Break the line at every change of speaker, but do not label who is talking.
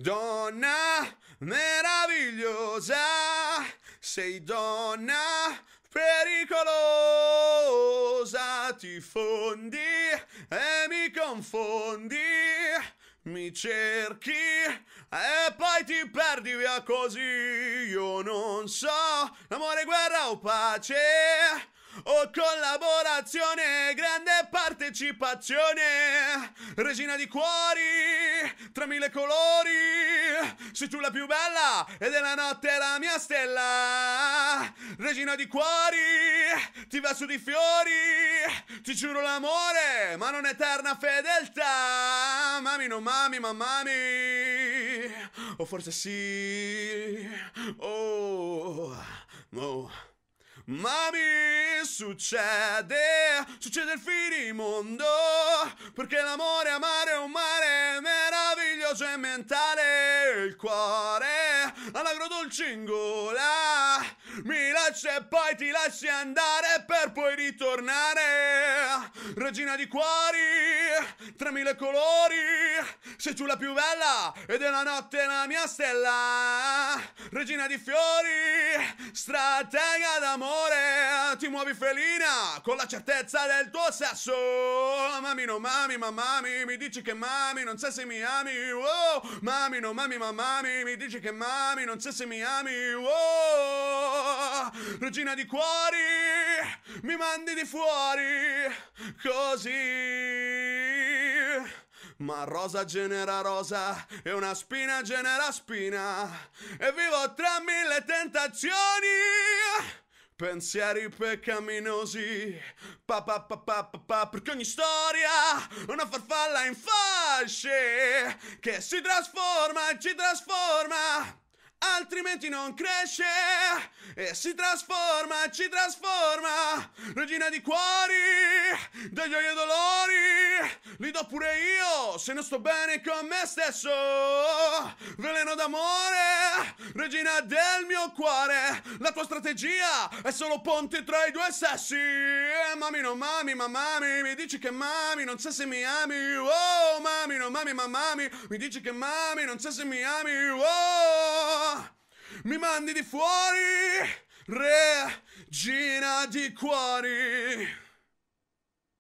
Donna meravigliosa, sei donna pericolosa, ti fondi e mi confondi, mi cerchi e poi ti perdi via così, io non so, amore, guerra o pace o collaborazione, grande partecipazione, regina di cuori, tra mille colori, sei tu la più bella e della notte la mia stella, regina di cuori, ti verso di fiori, ti giuro l'amore, ma non eterna fedeltà, mami non mami, ma mami, o forse sì, oh, oh. Mami, succede, succede il finimondo, perché l'amore amare è un mare meraviglioso e mentale, il cuore all'agrodolce in gola, mi lascia e poi ti lasci andare per poi ritornare, regina di cuori, tra mille colori, sei tu la più bella e della notte la mia stella, regina di fiori, stratega d'amore, ti muovi felina con la certezza del tuo sesso. Mami, no, mami, ma mami, mi dici che mami, non sai se mi ami. Oh, mami, no, mami, ma mami, mi dici che mami, non sai se mi ami. Oh, regina di cuori, mi mandi di fuori così. Ma rosa genera rosa e una spina genera spina. E vivo tra mille tentazioni. Pensieri peccaminosi, pa pa pa pa pa pa, perché ogni storia una farfalla in fasce che si trasforma e ci trasforma. Altrimenti non cresce e si trasforma, ci trasforma, regina di cuori, degli e dolori, li do pure io, se non sto bene con me stesso, veleno d'amore, regina del mio cuore, la tua strategia è solo ponte tra i due sessi, mami non mami, ma mami, mi dici che mami, non sai se mi ami, oh mami non mami, ma mami, mi dici che mami, non sai se mi ami, oh mi mandi di fuori, regina di cuori.